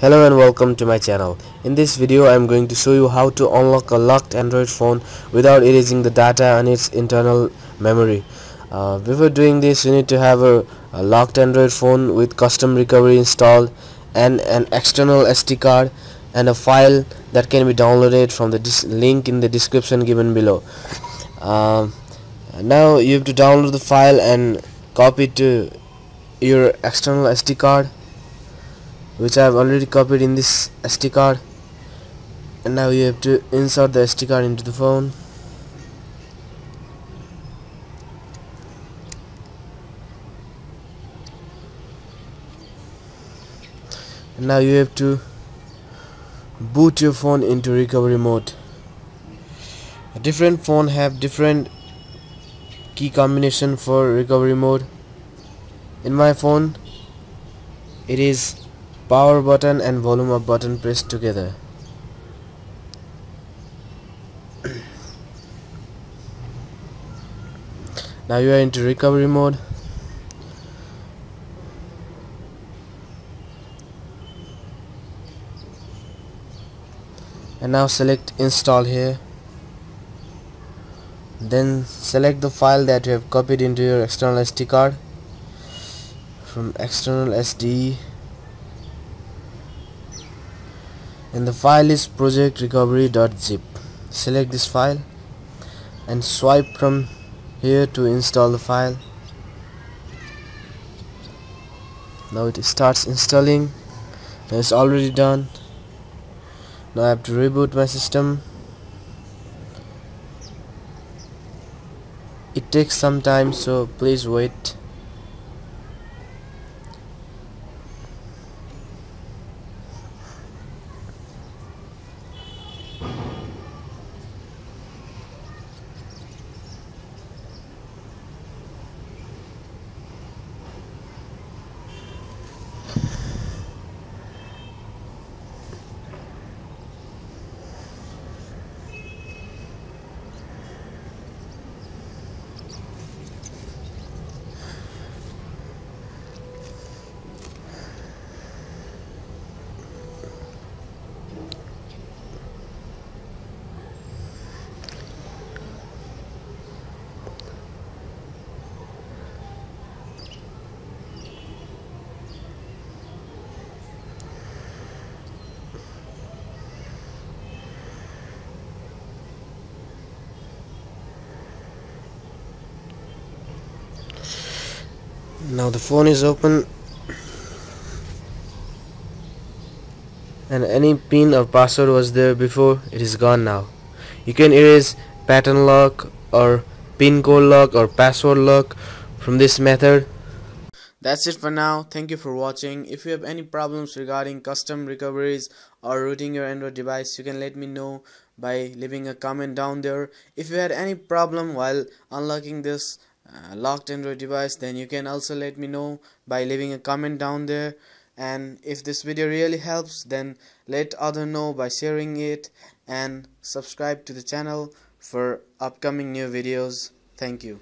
Hello and welcome to my channel. In this video I am going to show you how to unlock a locked Android phone without erasing the data and its internal memory. Uh, before doing this you need to have a, a locked Android phone with custom recovery installed and an external SD card and a file that can be downloaded from the link in the description given below. Um, now you have to download the file and copy it to your external SD card which I have already copied in this SD card. And now you have to insert the SD card into the phone. And now you have to boot your phone into recovery mode. Different phone have different key combination for recovery mode. In my phone it is power button and volume up button pressed together. Now you are into recovery mode. And now select install here. Then select the file that you have copied into your external SD card from external SD and the file is project recovery.zip select this file and swipe from here to install the file. Now it starts installing. It's already done. Now I have to reboot my system. It takes some time so please wait Now the phone is open. And any pin or password was there before it is gone now. You can erase pattern lock or pin code lock or password lock from this method. That's it for now. Thank you for watching. If you have any problems regarding custom recoveries or rooting your android device you can let me know by leaving a comment down there. If you had any problem while unlocking this uh, locked android device then you can also let me know by leaving a comment down there. And if this video really helps then let other know by sharing it and subscribe to the channel for upcoming new videos. Thank you